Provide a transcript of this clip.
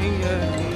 Yeah.